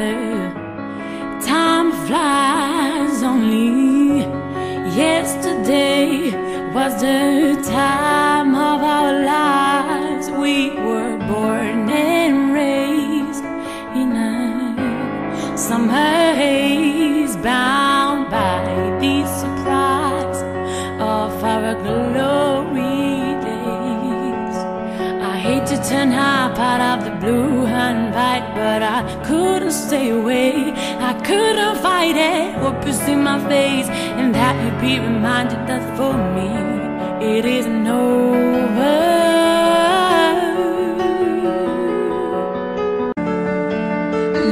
Time flies only. Yesterday was the time of our lives. We were born and raised in a summer haze, bound by the surprise of our glory days. I hate to turn up out of the blue and white, but I couldn't stay away. I couldn't fight it or pursue my face, and that you be reminded that for me it isn't over.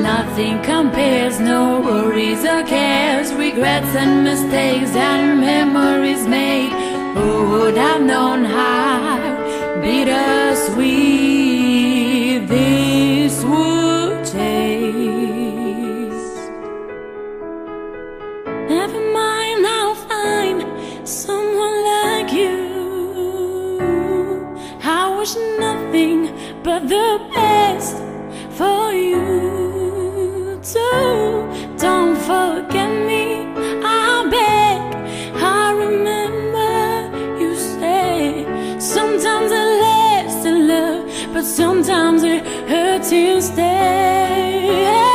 Nothing compares, no worries or cares, regrets and mistakes and memories made. Who would have known how bittersweet wish nothing but the best for you too. Don't forget me, I beg. I remember you say sometimes it lasts in love, but sometimes it hurts instead.